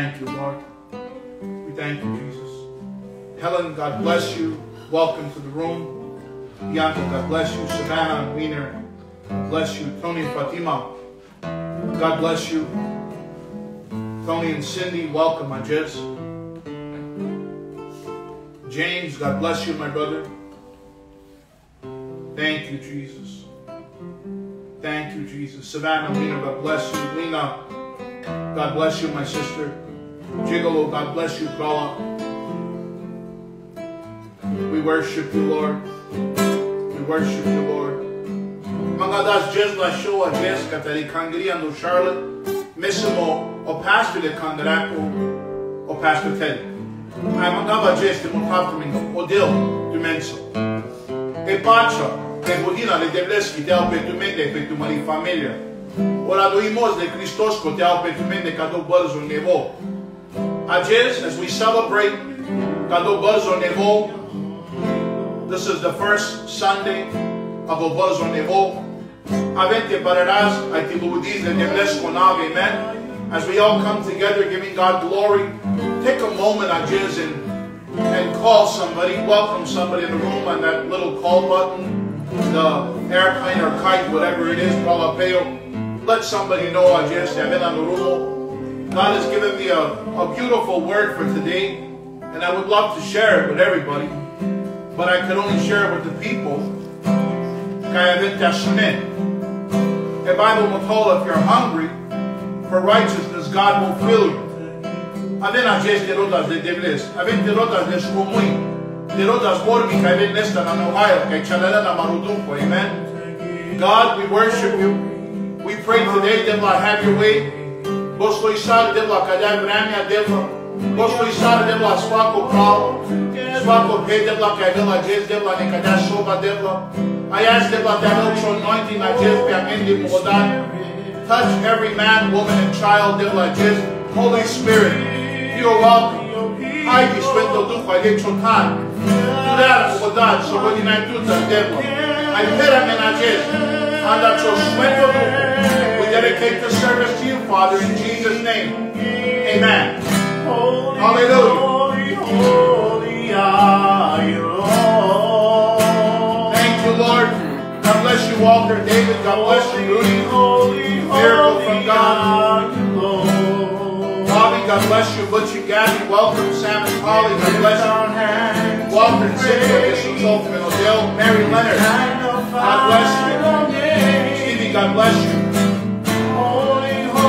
thank you, Lord. We thank you, Jesus. Helen, God bless you. Welcome to the room. Bianca, God bless you. Savannah, Wiener, bless you. Tony and Fatima, God bless you. Tony and Cindy, welcome, my Jess. James, God bless you, my brother. Thank you, Jesus. Thank you, Jesus. Savannah, Lena, God bless you. Lena, God bless you, my sister. Gigolo, oh, God bless you, Paula. We worship you, Lord. We worship you, Lord. Mga das dias la show a Jessica tari kangria no Charlotte. Mesmo o pastor de Candaraco, o pastor Ted. Ai mandava gesti mo tafmingo, o dil dimenso. E pacha, e budina le devleski te au pentru mari familia. Ora do imos de Christos ko te au pentru cado bărzo nevo. As we celebrate cado bărzo nevo, this is the first Sunday of o bărzo nevo. Avem te pararás, te de nave, amen. As we all come together giving God glory, take a moment, Ages, and and call somebody, welcome somebody in the room on that little call button, the airplane or kite, whatever it is, palapeo. Let somebody know I just have been on the room. God has given me a, a beautiful word for today, and I would love to share it with everybody, but I could only share it with the people. The Bible will tell if you're hungry for righteousness, God will fill you. Avem aceste rotas de devles, avem de rotas de școmui, de rotas vorbi care avem nesta în Ohio, care cealaltă la Maruduco, amen? God, we worship you. We pray today that la have your way. Gospod Isar, de la cadea vremea, de la Gospod Isar, de la svako pravo, svako pe, de la care de la gest, de la soba, de la I ask that la te avea anointing la gest pe amen de modan. Touch every man, woman, and child, de la gest. Holy Spirit, you are welcome. Hai di Sfântul Duh, ai de ciocan. Durerea cu dat, să vă dinaintuță, devil. I put him in acest. And that your Sfântul Duh. Dedicate the service to you, Father, in Jesus' name. Amen. Hallelujah. Holy, holy are you, Lord. Thank you, Lord. God bless you, Walter, David. God bless you, Rudy. Miracle from God. Bobby, God bless you. Butchie Gabby, welcome. Sam and Polly, God bless you. Walter and Cynthia, some soul Odell. Mary Leonard, God bless you. Stevie, God bless you.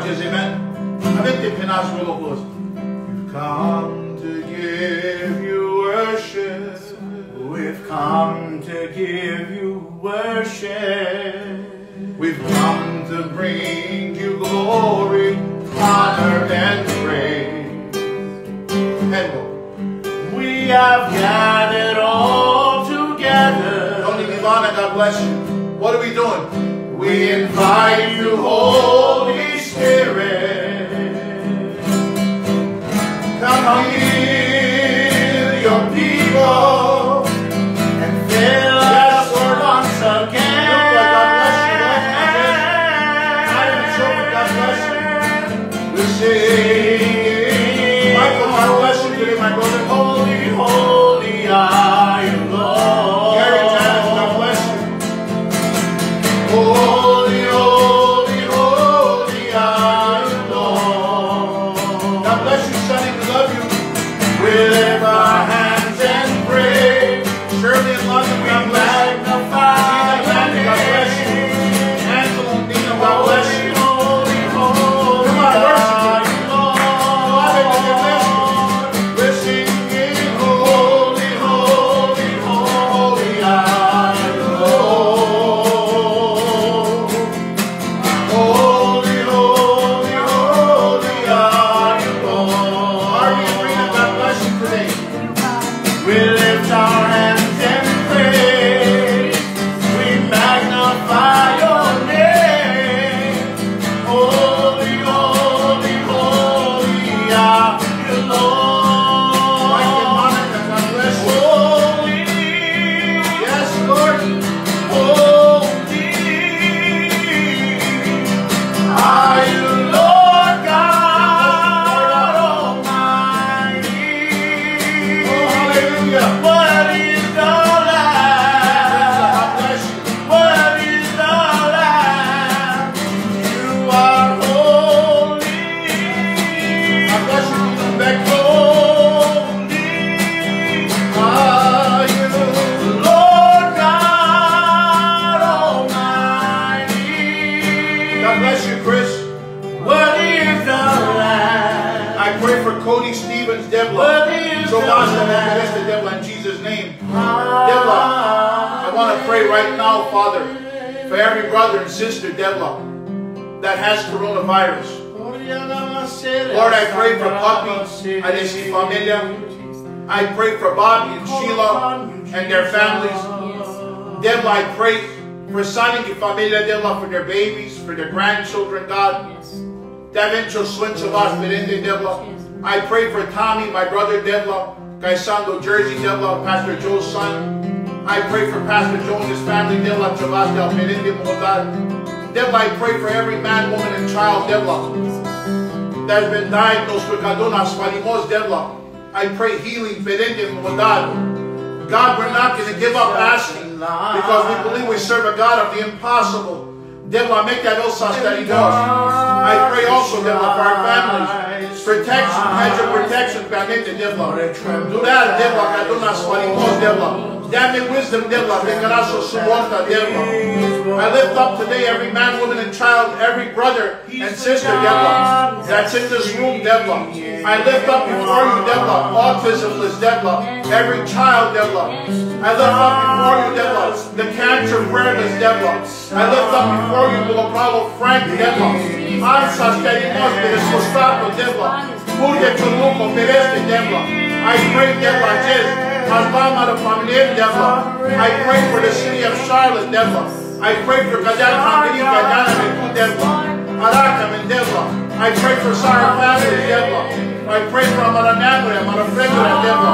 Them in the room, my dear. Amen. Avete penas veloci. We've come to give you worship. We've come to give you worship. We've come to bring you glory, honor, and praise. Hello. We have gathered all together. Tony Ivana, God bless you. What are we doing? We invite you, Holy said, Lamb? bless the Devla in Jesus' name. Devla, I want to pray right now, Father, for every brother and sister, Devla, that has coronavirus. Lord, I pray for Puppy and his familia. I pray for Bobby and Sheila and their families. Devla, I pray for Sonny and familia, Devla, for their babies, for their grandchildren, God. Devla. I pray for Tommy, my brother Devla, Gaisando Jersey Devla, Pastor Joe's son. I pray for Pastor Joe and his family, Devla Chavas Del Berende Modal. Devla, I pray for every man, woman, and child, Devla, that has been diagnosed with Kadonas Palimos Devla. I pray healing, Berende Modal. God, we're not going to give up asking because we believe we serve a God of the impossible. Devla, make that osas that he does. I pray also, Devla, for our families. Protection, hedge of protection, Planete Devla. Durar, Devla, Kadunas Palimos Devla. Damn it, wisdom. I lift up today every man, woman, and child, every brother and sister, Devla, that's in this room, Devla. I lift up before you, Devla, autismless, Devla, every child, Devla. I lift up before you, Devla, the cancer prayerless, Devla. I lift up before you, Bravo Frank, Devla. Ansas, Carimos, Perescostato, Devla. Purge Choluco, Pereste, Devla. I pray, Devla, Jez. Alabama, the familiar Devla. I pray for the city of Charlotte, Devla. I pray for Kajan Family, Kajan and Devla. Araka and Devla. I pray for Sarah family, Devla. I pray for Amaranamre, Amarafregura, Devla.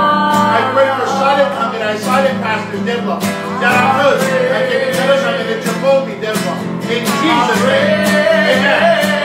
I pray for Silent Family, I silent pastor, Devla. Good. I be jealous, I'm in the Jabobi, Devla. In Jesus' name. Amen.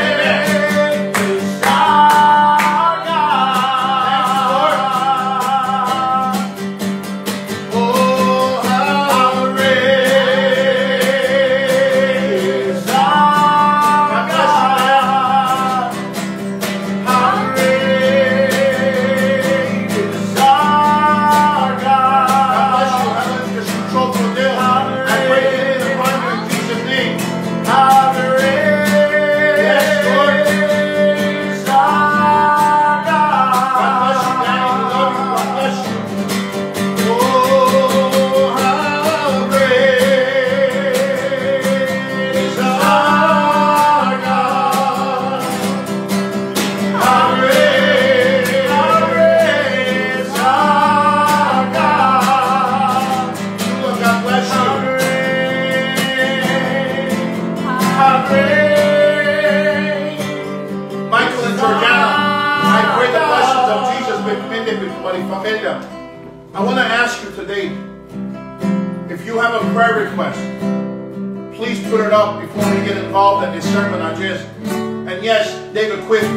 Yes, David Quick,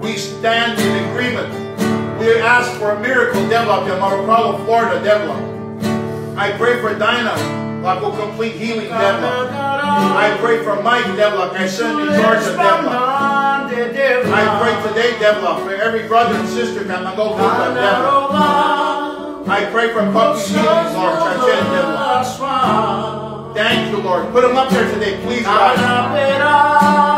we stand in agreement. We ask for a miracle Devla in Marapalo, Florida Devla. I pray for Dinah, like a complete healing Devla. I pray for Mike Devla. I send in Georgia Devla. I pray today, Devla, for every brother and sister that I go that Devla. I pray for Puppy's healing, Lord, Chachet Devla. Thank you, Lord. Put them up there today, please, God.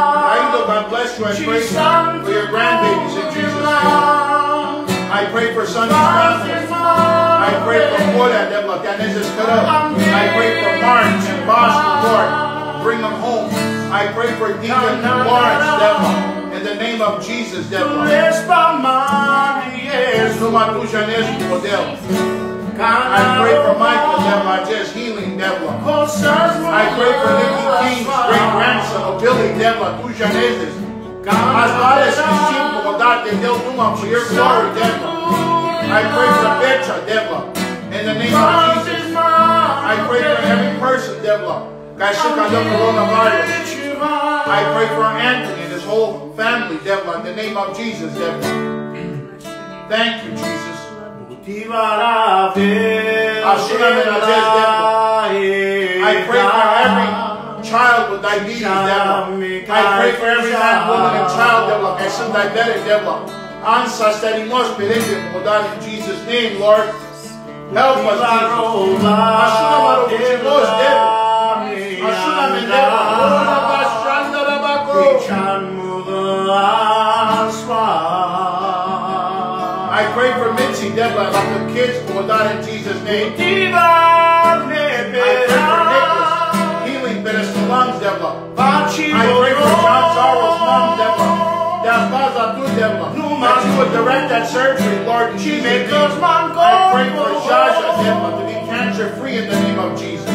God bless you. I pray for your grandbabies in Jesus' name. I pray for Sonny's family. I pray for Mola, Devla, Ganesh I pray for March and Boston, Lord. Bring them home. I pray for Deacon Lawrence, Devla. In the name of Jesus, Devla. Numa tu janeiro modelo. I pray for Michael Devla, just healing Devla. I pray for Nicky King's great grandson of Billy Devla, tu janeses. As várias cinco mudar de Deus numa for your glory, Devla. I pray for Petra Devla. In the name of Jesus. I pray for every person, Devla. Guys, shook on coronavirus. I pray for Anthony and his whole family, Devla, in the name of Jesus, Devla. Thank you, Jesus. I pray for every child with diabetes, devil. I pray for every man, woman, and child, devil. I some diabetic, devil. Ancestry must be living in Jesus' name, Lord. Help us, Jesus. Asuna marukuchimos, devil. Asuna mendeva. Ora bashanda rabako. I pray for Mitzi, Deborah, like the kids will die in Jesus' name. I pray for Nicholas, healing lungs, Deborah. I pray for John Charles' mom, Deborah. That tu, Deborah. That you would direct that surgery, Lord, Jesus' name. I pray for Jaja, Deborah, to be cancer free in the name of Jesus.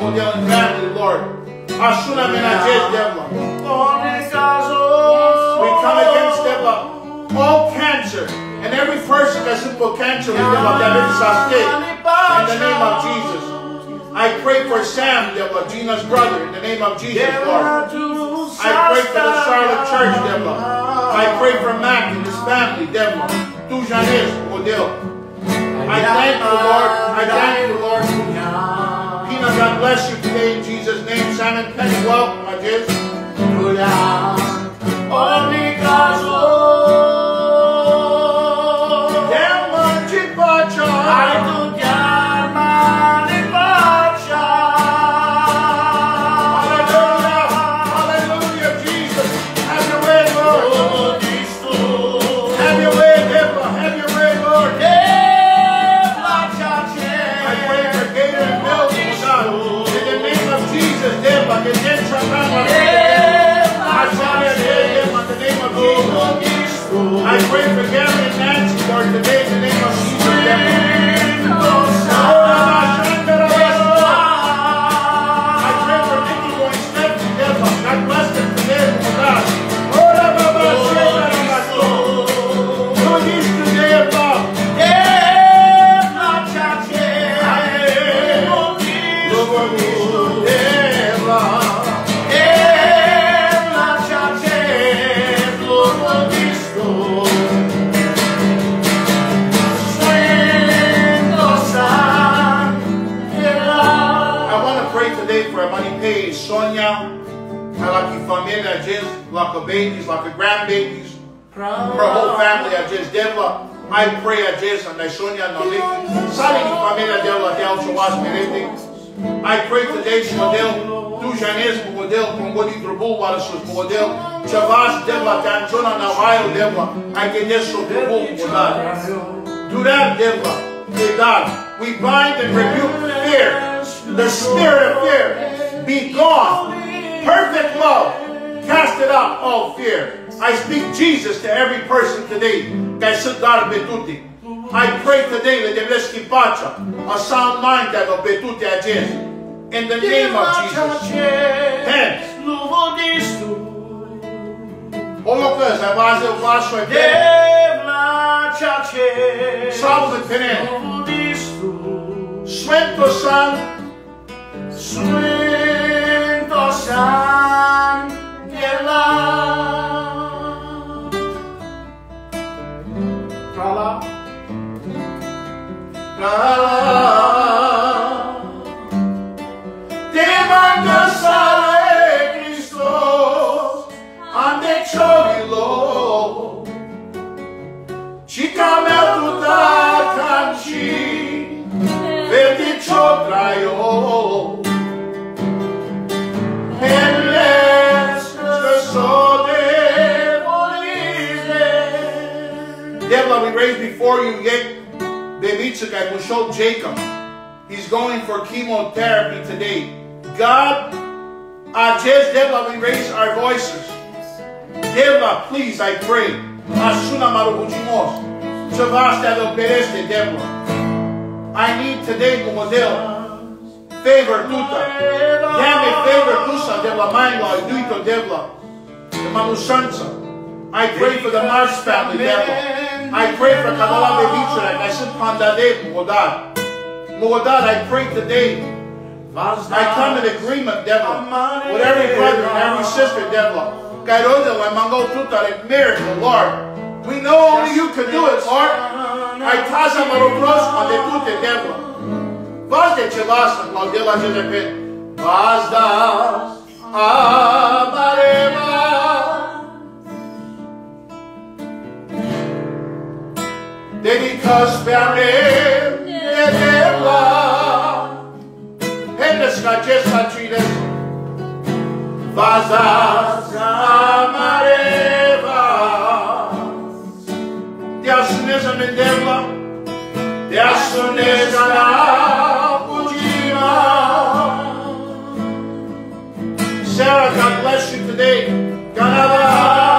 Model, and family, Lord. Asuna Menajes, Devla. We come against Devla, all cancer, and every person that's simple cancer, we Devla, that is our state. In the name of Jesus. I pray for Sam, Devla, Gina's brother, in the name of Jesus, Lord. I pray for the Charlotte Church, Deborah. I pray for Mac and his family, Deborah. Tu Janes, Odell. I thank you, Lord. I thank you, Lord. Pina, God bless you today in Jesus' name. Simon Penny, welcome, I just. Deborah like your família, just like a babies, like a grandbabies, her whole family, I just Devla. I pray I just and I Sonia no Nikki. Sabe que família dela até o seu aspirete. I pray today, model, tu Janês, model, com godi trubu para seus model. Chavas Devla, Tanjona na Ohio Devla. I can just so trubu, modal. Do that, Devla. God, we bind and rebuke fear. The spirit of fear be gone. Perfect love. Cast it out all fear. I speak Jesus to every person today. That should betuti. I pray today that the Leski Pacha, a sound mind that will betuti ajes. In the name of Jesus. Hands. Olokaz, I was a wash again. Solomon Penen. Swento San. Suento San Pra lá. Te manda sale Cristo. Ande chorilo. Chica mel da canchi. Vedi chotraio. Eles Devla, we raise before you yet Bebitsukai will show Jacob. He's going for chemotherapy today. God, I just Devla, we raise our voices. Devla, please, I pray. Asuna marubujimos. Chavasta do pereste, Devla. I need today, model. Favor tuta. Dame favor tusa, Devla, mango, duito, Devla. The manusansa. I pray for the Mars family, Devla. I pray for Kadala Bebicha, and I said Pandade, Mugodad. Mugodad, I pray today. I come in agreement, devil, with every brother and every sister, devil. Kairoda, when Mango Tuta, like miracle, Lord. We know only you can do it, Lord. I taza marobros on the tute, devil. Vazgeçe varsa Pavyalar Cenep'e Vazdas Abarema Deni kas beamne Nedeva Hem de skaçes saçıyla Vazdas Abarema Diasunes amendeva Diasunes amendeva Sarah, God bless you today. God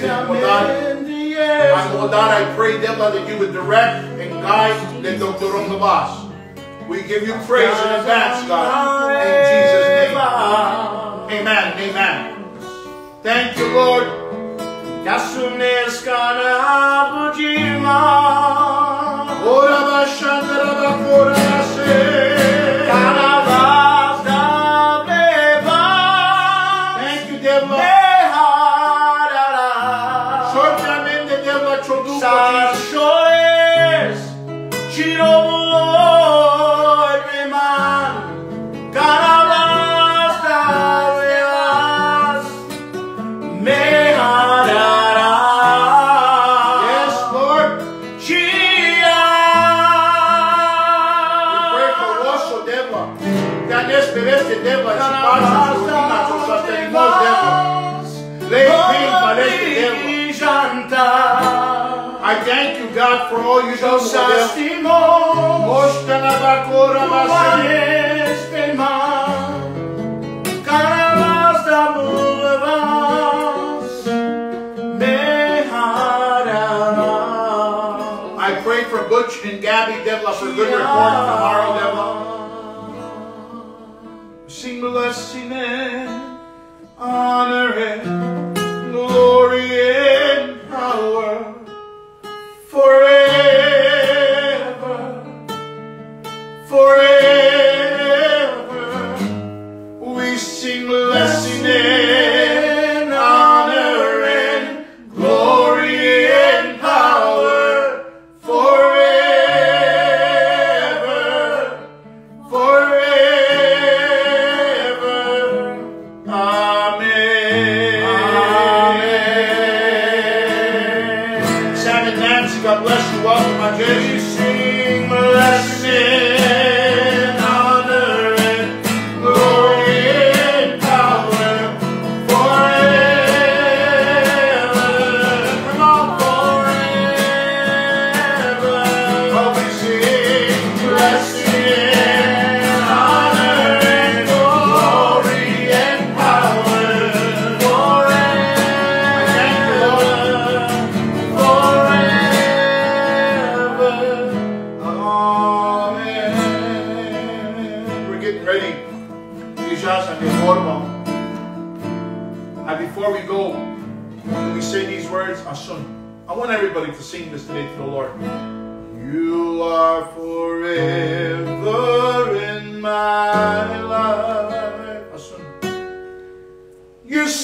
obedece acomodar. Acomodar, I pray, Deva, that you would direct and guide the Dr. Rongovas. We give you praise in advance, God. In Jesus' name. Amen. Amen. Thank you, Lord. Ora Τα μας τα με. I pray for Butch and Gabby Devla for good report tomorrow, Devla. Sing blessing and honor it.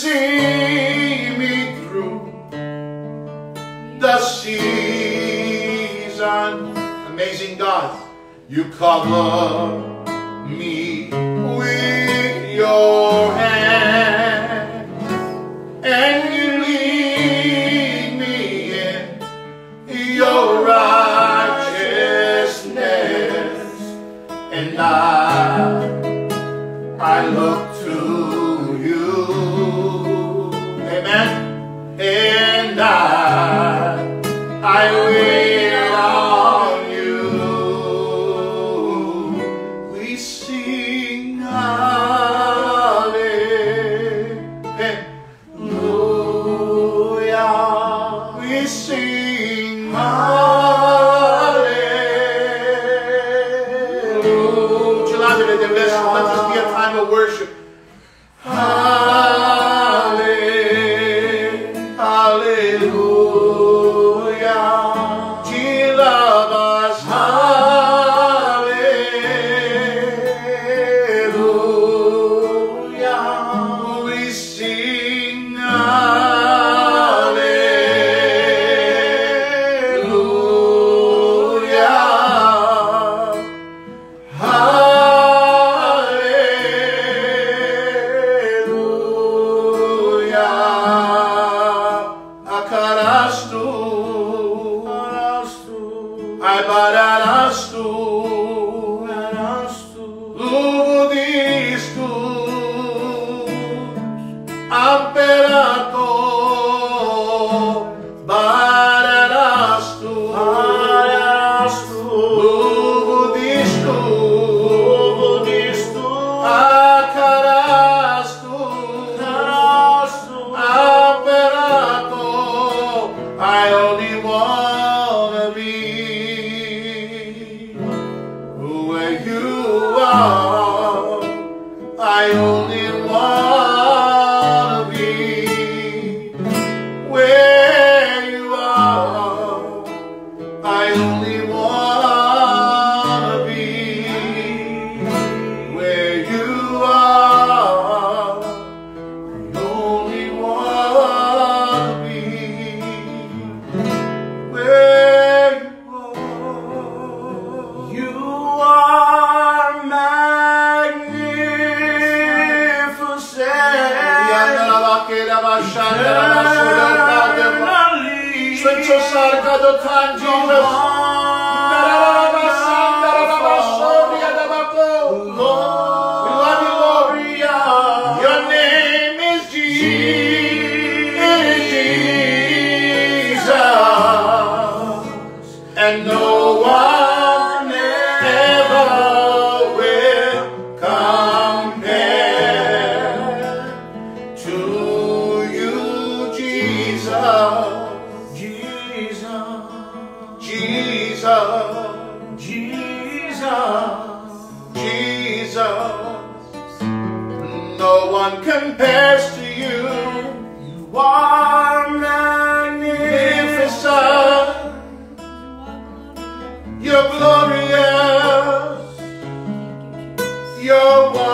See me through the season. Amazing God, you cover me with your hand You're glorious. You're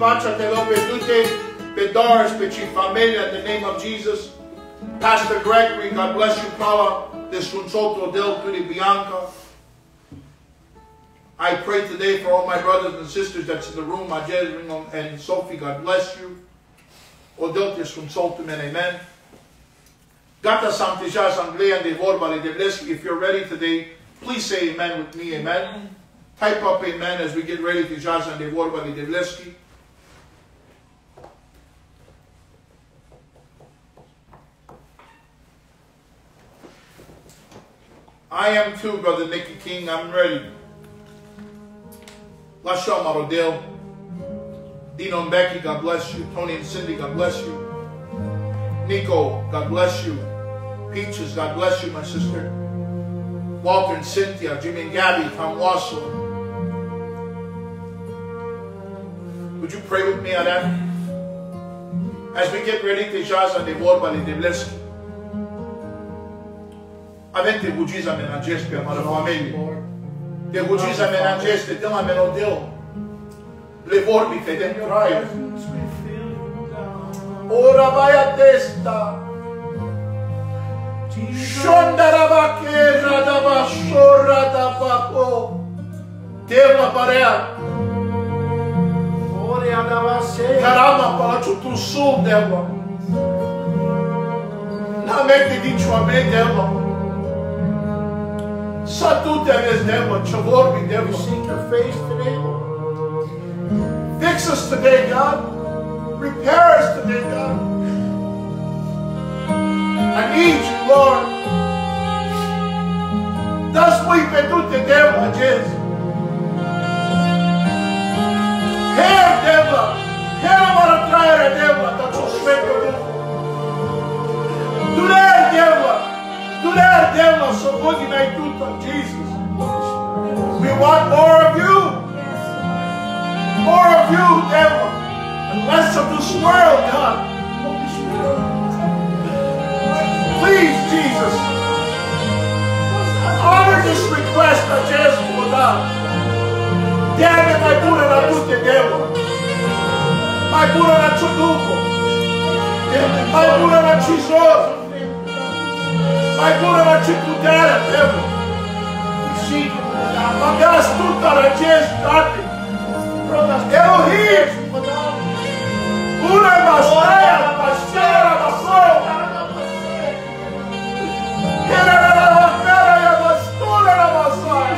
the bless you, Pacha, te lo pedute, pedars, pechi familia, in the name of Jesus. Pastor Gregory, God bless you, Paula, desconsolto del Turi Bianca. I pray today for all my brothers and sisters that's in the room, Majer and Sophie, God bless you. Odeltes consultum and amen. Gata Samtija Assemblea de Vorbali de Bleski. If you're ready today, please say amen with me, amen. Type up amen as we get ready to Jasan de Vorbali de Bleski. I am too, Brother Nicky King. I'm ready. Lashaw Marodale. Dino and Becky, God bless you. Tony and Cindy, God bless you. Nico, God bless you. Peaches, God bless you, my sister. Walter and Cynthia, Jimmy and Gabby, Tom Wassel. Would you pray with me on that? As we get ready to Jaza de Vorbali de Bleski. Avem bugiza menagesc pe amara familie. Te bugiza menagesc, te dăm amenodel. le vorbi che dentro hai. Presence we feel God. Ora vai a testa. Shondarabake radaba shoradabako. Teva parea. Caramba, palacio tu sul, Deva. Na mente di chuame, Deva. Sa tu te ves, Deva. Chavorbi, We Deva. seek your face today, Lord. Fix us today, God. Repair us today, God. I need you, Lord. Das muy pedute deva, Jesus. Her deva. Her amara traere deva, da ciò svento duhu. Durer deva. Durer deva, so godina i tuta, Jesus. We want more of you. More of you, Devla. And less of this world, God. Please, Jesus. Honor this request that Jesus will God. Deve mai bună la tutte, Devla. Mai bună la ciuduco. Mai bună la cizor. Mai bună la Devla. We seek you, God. Magați tutta la Jesus, Tati. Elohim. Era la masaya, ya mastura la masaya.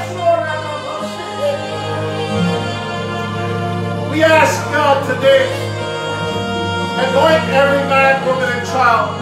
We ask God today, anoint every man, woman, and child.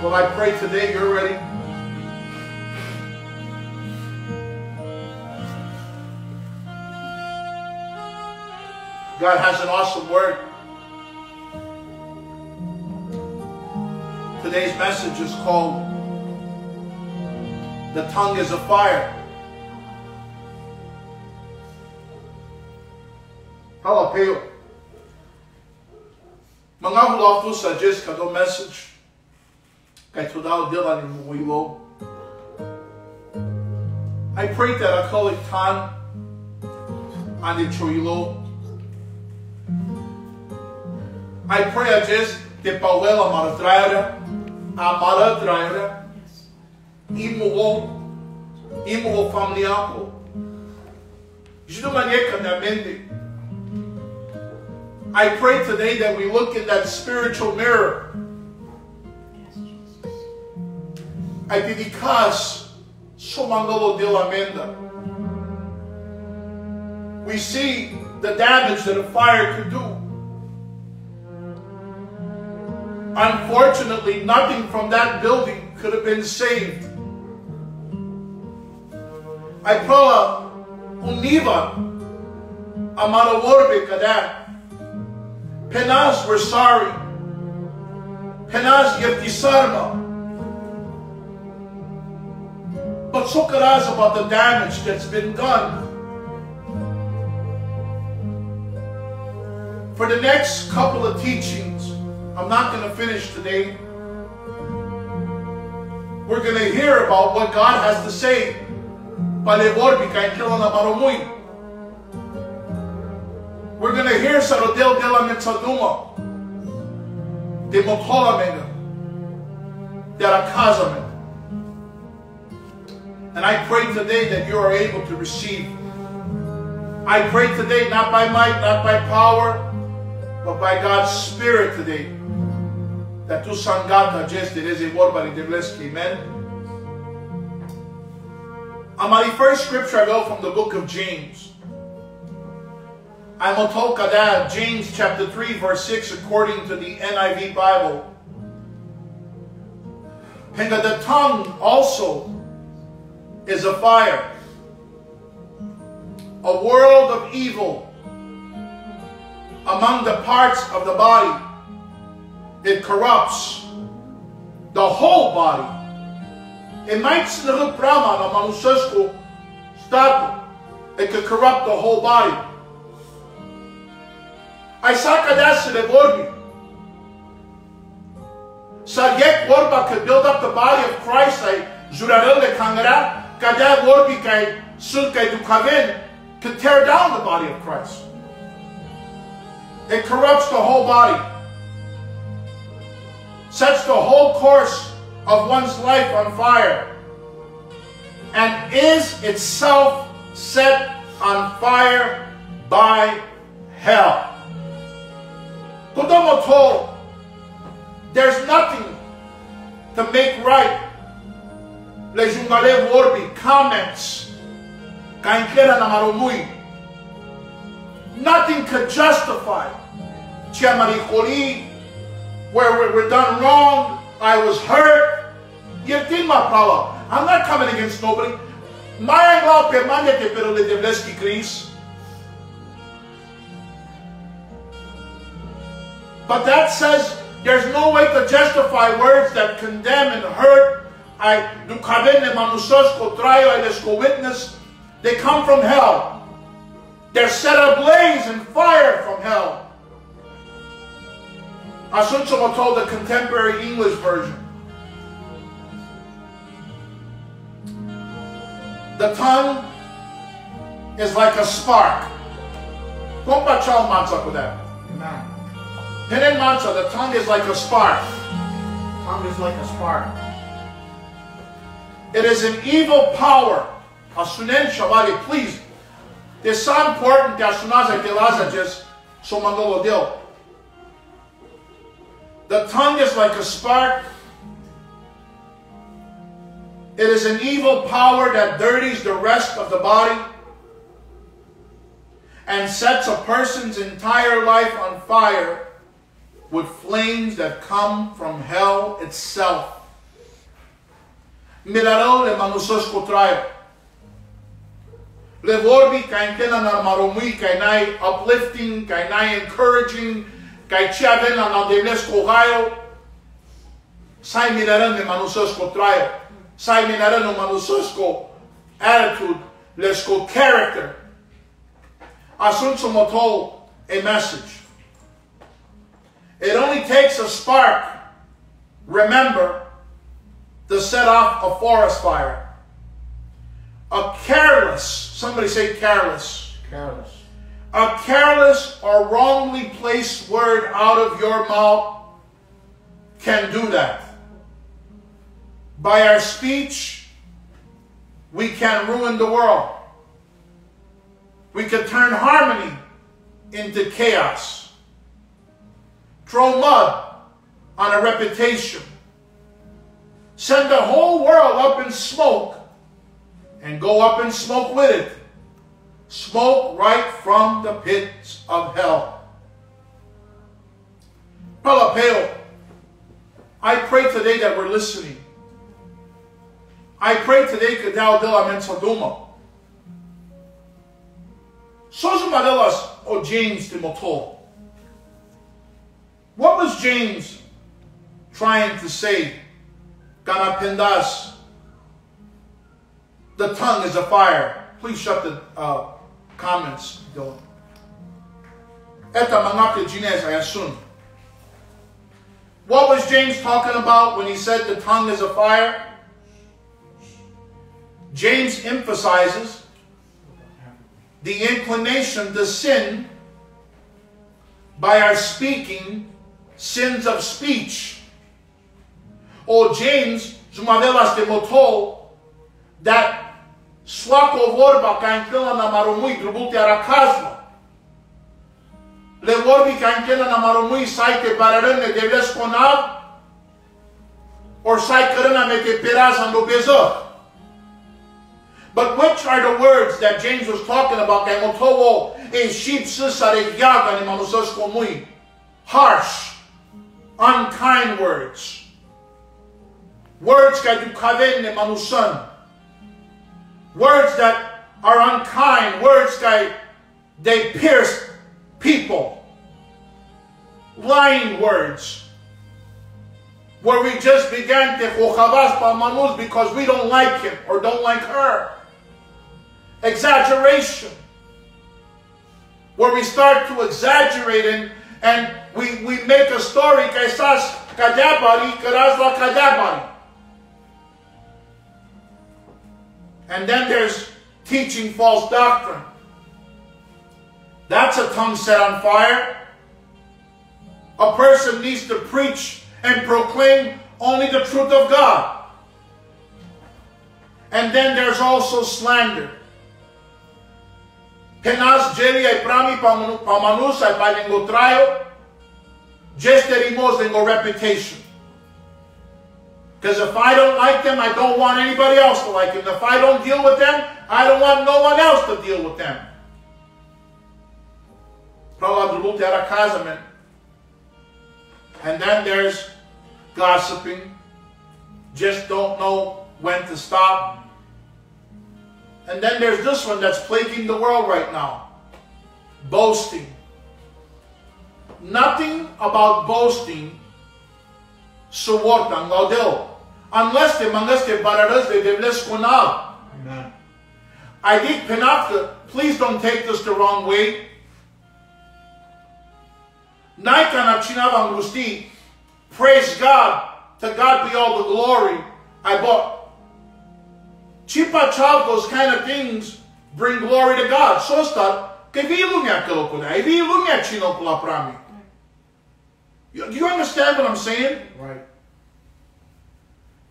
Well, I pray today you're ready. God has an awesome word. Today's message is called The Tongue is a Fire. Jalapeno. Mga hulafto sa Jis Kay tudao dila ni Muilo. I pray that I call it and choilo. I pray Jis te pauela maratraira, a maratraira, imuo, imuo familiapo. I pray today that we look in that spiritual mirror. I dedicas somangolo de la menda. We see the damage that a fire could do. Unfortunately, nothing from that building could have been saved. I proa univa amaraworbe kada. Penas were sorry. Penas yeftisarma. But sokaras about the damage that's been done. For the next couple of teachings, I'm not going to finish today. We're going to hear about what God has to say. We're going to hear Sarodel de la Metsaduma. De Motolamena. De Rakazamen. And I pray today that you are able to receive. I pray today, not by might, not by power, but by God's Spirit today, that tu sangata by the Amen. And my first scripture I go from the book of James. I'm Otokada, James chapter 3, verse 6, according to the NIV Bible. Penga the tongue also is a fire. A world of evil among the parts of the body. It corrupts the whole body. It might little prama na manusesko start. It could corrupt the whole body. I sakadasi le gorbi. Sargek Worba could build up the body of Christ, I Jurarel de Kangara, Worbi kai Sulkai Dukavin, could tear down the body of Christ. It corrupts the whole body, sets the whole course of one's life on fire, and is itself set on fire by hell. Kodomo told there's nothing to make right. Le Jungale Warbi comments. Kaikera na marumui. Nothing could justify. Where we're done wrong, I was hurt. my power. I'm not coming against nobody. Manya te pero le devleski Chris. But that says there's no way to justify words that condemn and hurt. I do cabene manusosko trayo edesko witness. They come from hell. They're set ablaze in fire from hell. Asuncio told the contemporary English version. The tongue is like a spark. Don't child mansa with that. Amen. Penen mansa, the tongue is like a spark. Tongue is like a spark. It is an evil power. Asunen Shabali, please. So important just so Mandolo Dil. The tongue is like a spark. It is an evil power that dirties the rest of the body and sets a person's entire life on fire with flames that come from hell itself. Le manusos kotraio. Le vorbi kai kena na maromui kai nai uplifting, kai nai encouraging, chia vena na debles kogaio. Sai milarão le manusos kotraio. Sai milarão no manusos ko attitude, let's go character. Asunto moto a message. It only takes a spark, remember, to set off a forest fire. A careless, somebody say careless. Careless. A careless or wrongly placed word out of your mouth can do that. By our speech, we can ruin the world. We can turn harmony into chaos throw mud on a reputation, send the whole world up in smoke, and go up in smoke with it. Smoke right from the pits of hell. Palapeo, I pray today that we're listening. I pray today que Deus deu a mensagem. Só uma delas, o James Timothy. What was James trying to say? Ganapendas. The tongue is a fire. Please shut the uh, comments, ayasun. What was James talking about when he said the tongue is a fire? James emphasizes the inclination to sin by our speaking sins of speech. Or James, Zumavelas de Moto, that swako vorba ka nkela na marumui trubulte arakazma. Le vorbi ka na marumui saite bararene de vesconav, or sai karana mete perazan do bezor. But which are the words that James was talking about? Kay motowo in sheep susare yaga ni manusos komui. Harsh, unkind words. Words kay manusan. Words that are unkind. Words kay they pierce people. Lying words. Where we just began to manus because we don't like him or don't like her. Exaggeration. Where we start to exaggerate and, and we, we make a story que estás karazla kadabari. And then there's teaching false doctrine. That's a tongue set on fire. A person needs to preach and proclaim only the truth of God. And then there's also slander. Penas jeli ay prami pamanus ay palingotrayo, just derimos lengo reputation. Because if I don't like them, I don't want anybody else to like them. If I don't deal with them, I don't want no one else to deal with them. And then there's gossiping. Just don't know when to stop. And then there's this one that's plaguing the world right now. Boasting. Nothing about boasting suportan gaudel. Unless they unless they bararas they devles. Amen. I did penafta. Please don't take this the wrong way. Naikan Abchinavang Gusti, praise God, to God be all the glory. I bought Chipa those kind of things bring glory to God. So start, que vi lumia kalokuna, I vi lumia chino prami. Do you understand what I'm saying? Right.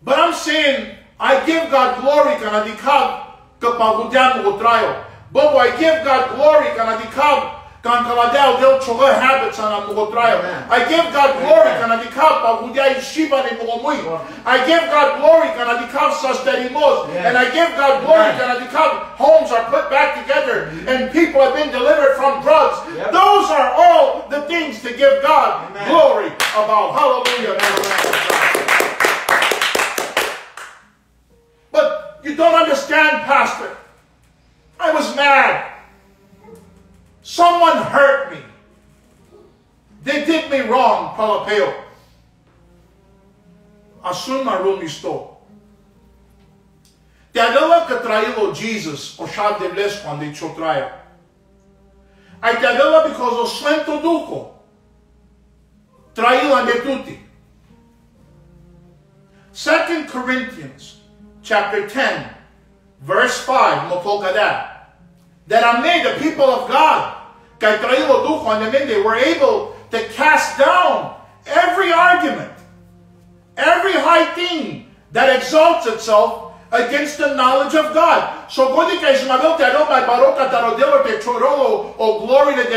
But I'm saying, I give God glory kana dikab kapagudyan mo trayo. Bobo, I give God glory kana dikab Kankaladel del choga habits on Mugotrayo. I give God glory kana dikap agudia shiba ni mugomui. I give God glory kana dikap sustenimos. And I give God glory kana dikap homes are put back together and people have been delivered from drugs. Those are all the things to give God glory about. Hallelujah. Pastor. I was mad. Someone hurt me. They did me wrong, palapeo. Asun marun isto. Te adela que traílo Jesus, o chave de bles quando he traia. Ai te adela because o slento duco. Traíla de tutti. 2 Corinthians chapter 10, verse 5, motokada. That made the people of God they were able to cast down every argument, every high thing that exalts itself against the knowledge of God. So glory de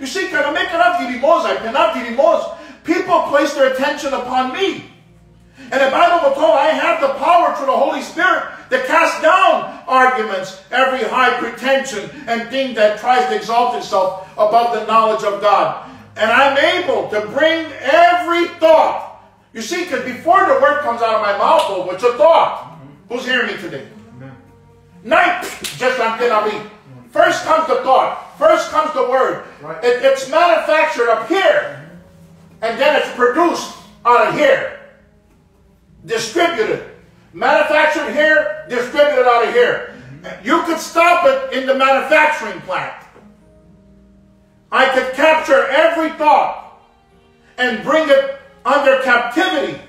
you see, it up dirimos, I cannot dirimos. People place their attention upon me. And the Bible will tell I have the power through the Holy Spirit to cast down arguments, every high pretension and thing that tries to exalt itself above the knowledge of God. And I'm able to bring every thought. You see, because before the word comes out of my mouth, oh, it's a thought. Who's hearing me today? Night, just like First comes the thought. First comes the word. Right. It, it's manufactured up here. And then it's produced out of here distributed. Manufactured here, distributed out of here. You could stop it in the manufacturing plant. I could capture every thought and bring it under captivity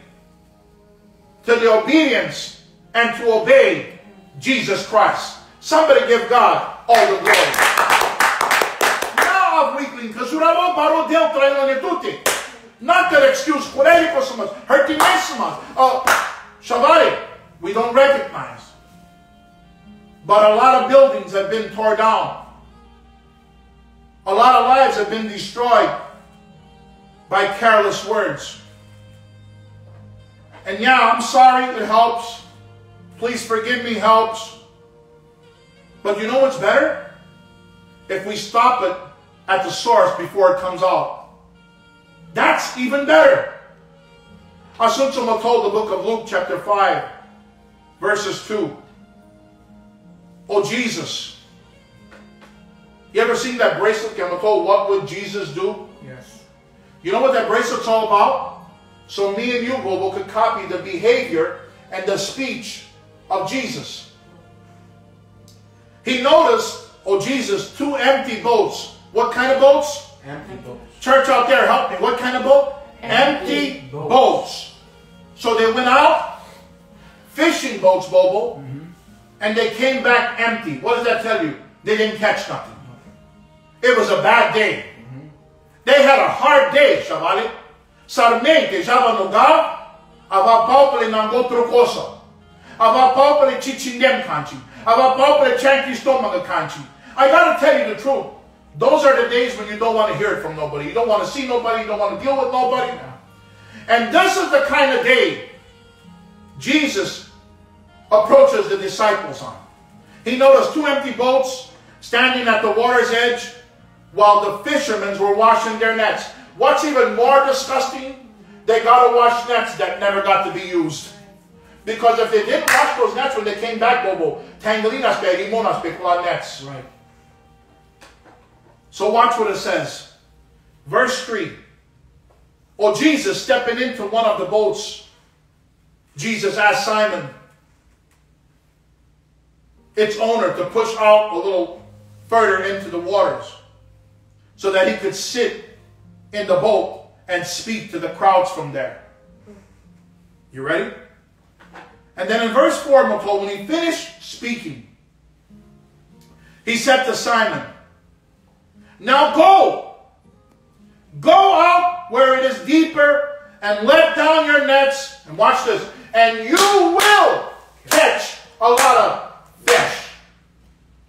to the obedience and to obey Jesus Christ. Somebody give God all the glory. Now weakling, baro del tutti. Not that excuse, we don't recognize. But a lot of buildings have been torn down. A lot of lives have been destroyed by careless words. And yeah, I'm sorry, it helps. Please forgive me helps. But you know what's better? If we stop it at the source before it comes out. That's even better. Asun told the book of Luke chapter 5, verses 2. Oh Jesus. You ever seen that bracelet? Can told what would Jesus do? Yes. You know what that bracelet's all about? So me and you, Bobo, could copy the behavior and the speech of Jesus. He noticed, oh Jesus, two empty boats. What kind of boats? Empty boats. Church out there, help me. What kind of boat? Empty Empty boats. boats. So they went out, fishing boats, Bobo, mm-hmm. and they came back empty. What does that tell you? They didn't catch nothing. It was a bad day. Mm-hmm. They had a hard day, Shavali. Sarmente, Java lugar, ava paupele nango trocosa. Ava paupele chichindem kanchi. Ava paupele chanki stomaga kanchi. I gotta tell you the truth. Those are the days when you don't want to hear it from nobody. You don't want to see nobody. You don't want to deal with nobody. And this is the kind of day Jesus approaches the disciples on. He noticed two empty boats standing at the water's edge while the fishermen were washing their nets. What's even more disgusting? They got to wash nets that never got to be used. Because if they didn't wash those nets when they came back, Bobo, tangalinas pe, limonas pe, nets. Right. So watch what it says. Verse 3. Or Jesus stepping into one of the boats, Jesus asked Simon, its owner, to push out a little further into the waters so that he could sit in the boat and speak to the crowds from there. You ready? And then in verse 4, Mako, when he finished speaking, he said to Simon, Now go, go out where it is deeper and let down your nets, and watch this, and you will catch a lot of fish.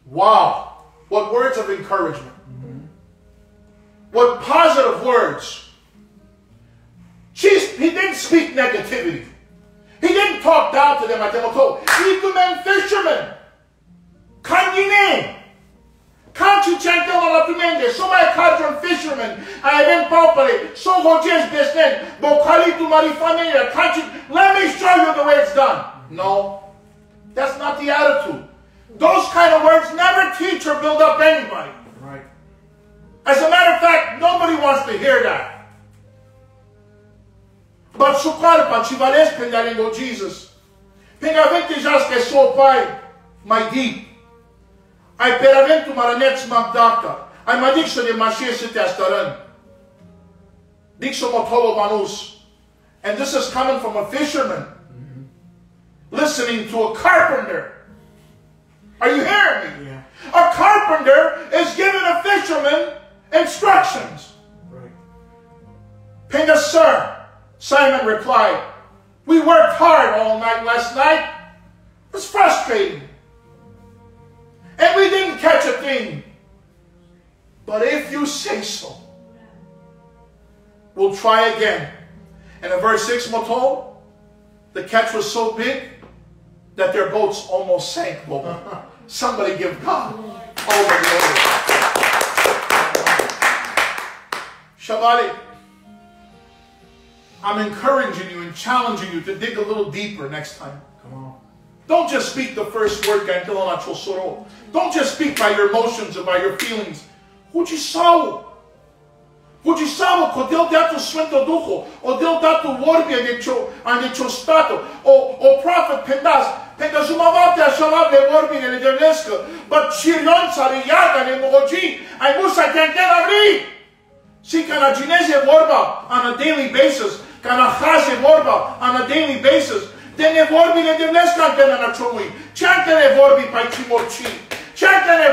Wow. What words of encouragement. What positive words. He didn't speak negativity. He didn't talk down to them like they were told. Ito men fishermen. Kanyine. Kanchi chantel ala tumende. So my kadron fishermen. I even populi. So go just this hojes besnen. Bokali tu marifamenia. Kanchi. Let me show you the way it's done. No. That's not the attitude. Those kind of words never teach or build up anybody. Right. As a matter of fact, nobody wants to hear that. But sucar pa chivales pengalingo Jesus. Pengavente jas que so pai, my deep. Ai peravento maranets magdakta. Ai madikso de machie se testaran. Dikso motolo manus. And this is coming from a fisherman mm-hmm. listening to a carpenter. Are you hearing me? Yeah. A carpenter is giving a fisherman instructions. Right. Pinga, sir. Simon replied, We worked hard all night last night. It was frustrating. And we didn't catch a thing. But if you say so, we'll try again. And in verse 6, Moto, the catch was so big that their boats almost sank. Bobo. Somebody give God all the glory. Shabbat. I'm encouraging you and challenging you to dig a little deeper next time. Come on. Don't just speak the first word. Don't just speak by your emotions or by your feelings. Hujisawo. Hujisawo, ko Deus dá-te o Santo Ducho, o Deus dá-te o orbe de teu, ande teu stato, o, o prophet pendas, pendas uma volta a chamar de orbe de Deveska, but chirion sariyaga ne mogoji, ai musa gantela abri. Si kana jineze vorba on a daily basis, kana chase vorba on a daily basis, then ne vorbi ne devleska tena na chumui. Chante ne vorbi pai chimochi. Chante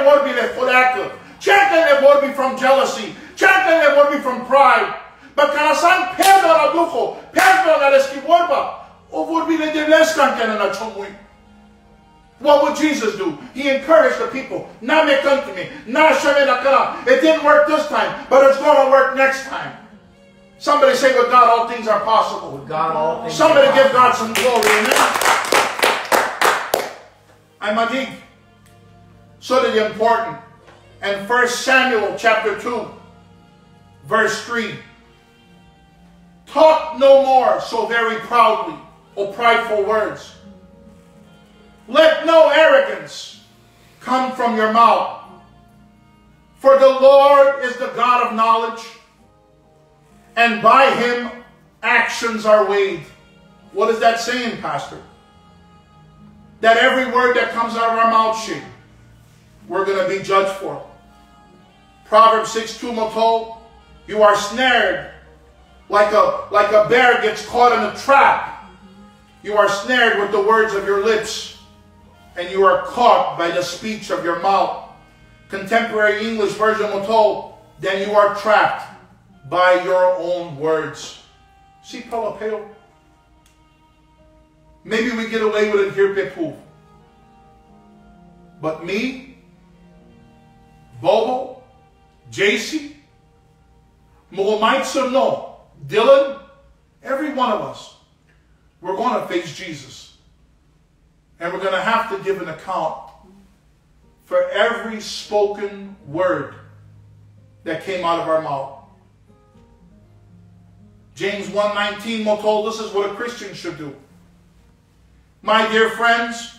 vorbi le folaka. Chante ne from jealousy. Chante ne from pride. But kana san perdo na ducho, perdo na leski vorba. O vorbi ne devleska tena na chumui. What would Jesus do? He encouraged the people. Na me come to me. Na shame na kana. It didn't work this time, but it's going to work next time. Somebody say, with God, all things are possible. With God, all things. Somebody give God some glory. Amen. I'm a So did important. And 1 Samuel chapter 2, verse 3. Talk no more so very proudly, or prideful words. Let no arrogance come from your mouth. For the Lord is the God of knowledge, and by him actions are weighed. What is that saying, Pastor? That every word that comes out of our mouth, she, we're going to be judged for. Proverbs 6 2 told, you are snared like a, like a bear gets caught in a trap. You are snared with the words of your lips, and you are caught by the speech of your mouth. Contemporary English version will told, then you are trapped by your own words. See, Palapeo? Maybe we get away with it here, Pepu. But me, Bobo, JC, Mohamed no, Dylan, every one of us, we're going to face Jesus. And we're going to have to give an account for every spoken word that came out of our mouth. James 1.19 told us is what a Christian should do. My dear friends,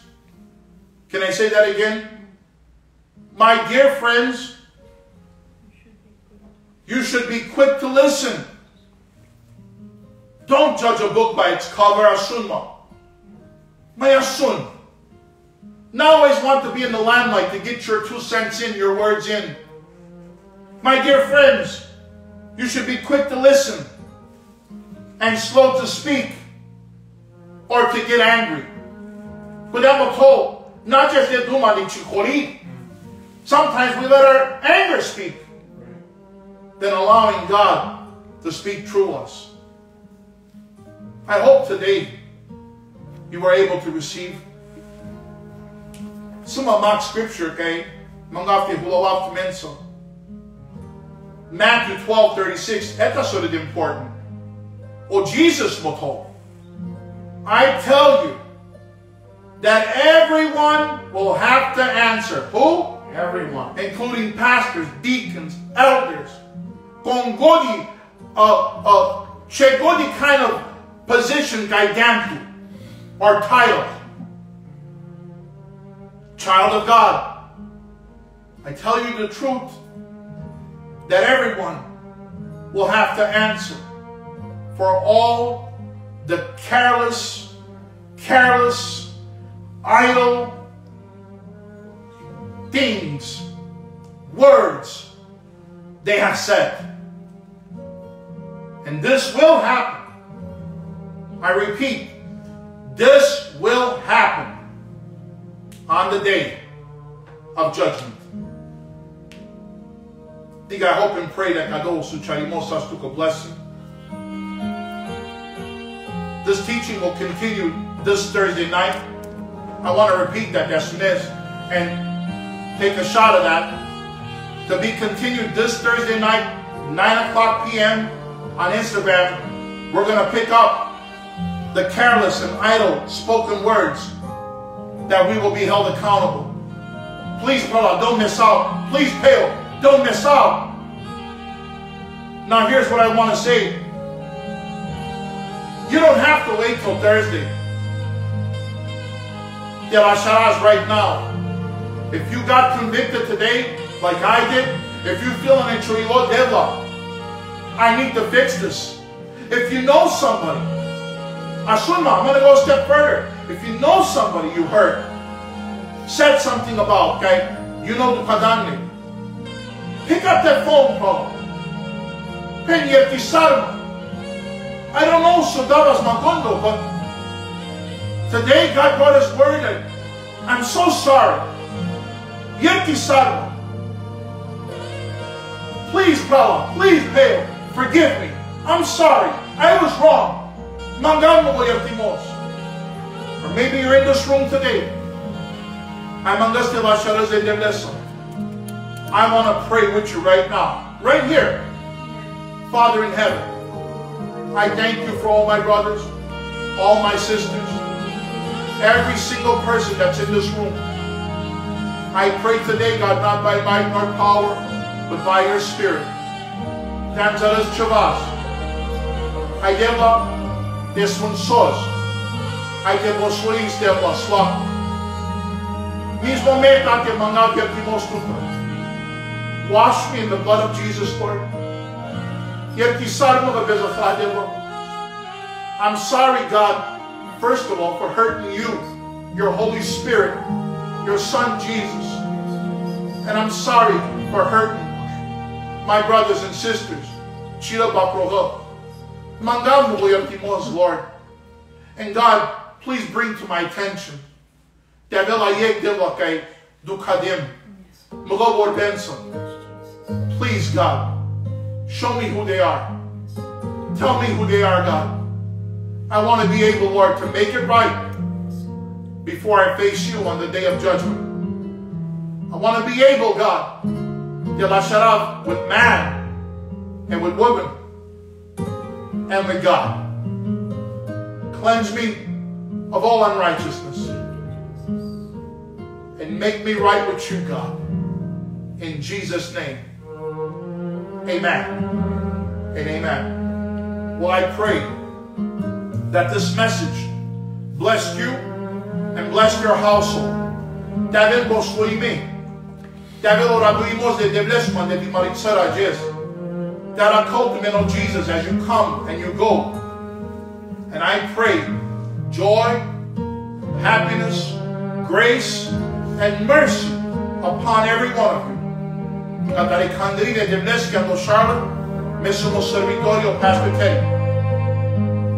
can I say that again? My dear friends, you should be quick to listen. Don't judge a book by its cover, asunma. May asun. Now always want to be in the limelight to get your two cents in, your words in. My dear friends, you should be quick to listen and slow to speak or to get angry. But I'm told, not just the duma Sometimes we let our anger speak than allowing God to speak through us. I hope today you were able to receive some of my scripture kay mga hulawap menso. Matthew 12, 36, ito sort of important. O Jesus mo to. I tell you that everyone will have to answer. Who? Everyone. Including pastors, deacons, elders, kung godi, uh, uh, godi kind of position gigantu or title. Child of God, I tell you the truth that everyone will have to answer for all the careless, careless, idle things, words they have said. And this will happen. I repeat, this will happen on the day of judgment. I think I hope and pray that God also charimosas took a blessing. This teaching will continue this Thursday night. I want to repeat that, Desmez, and take a shot of that to be continued this Thursday night, 9 o'clock p.m on Instagram, we're going to pick up the careless and idle spoken words that we will be held accountable. Please, brother, don't miss out. Please, Pale, don't miss out. Now, here's what I want to say. You don't have to wait till Thursday. Delasharas right now. If you got convicted today, like I did, if you feel an enchuilo devla, I need to fix this. If you know somebody, Asuna, I'm going to go a step further. If you know somebody you hurt, said something about, okay, you know the Kadani. Pick up that phone call. I don't know Sudavas Magondo, but today God brought His word and I'm so sorry. Yerti Sarma. Please, brother, please, Pale. Forgive me. I'm sorry. I was wrong. Or maybe you're in this room today. I'm on this I want to pray with you right now. Right here. Father in heaven, I thank you for all my brothers, all my sisters, every single person that's in this room. I pray today, God, not by might nor power, but by your spirit. Tanzalas Chavas. Haideva desfunsos. Haideva swings deva slap. Mismo meta que mangal que timos Wash me in the blood of Jesus, Lord. Yet I'm sorry, God, first of all, for hurting you, your Holy Spirit, your Son Jesus. And I'm sorry for hurting my brothers and sisters. Mangam Lord. And God, please bring to my attention. Please, God, show me who they are. Tell me who they are, God. I want to be able, Lord, to make it right before I face you on the day of judgment. I want to be able, God, to up with man and with woman and with God. Cleanse me of all unrighteousness and make me right with you, God. In Jesus' name. Amen. And amen. Well, I pray that this message blessed you and bless your household. David me. David orabuimos de deblesman de dimaritzara jes. That accompaniment of Jesus as you come and you go. And I pray joy, happiness, grace, and mercy upon every one of you. Cataricandri de Demnesca no Charlotte, Mesmo Servitorio Pastor Teddy.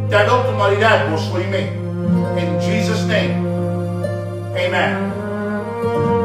David Maridad, In Jesus' name, amen.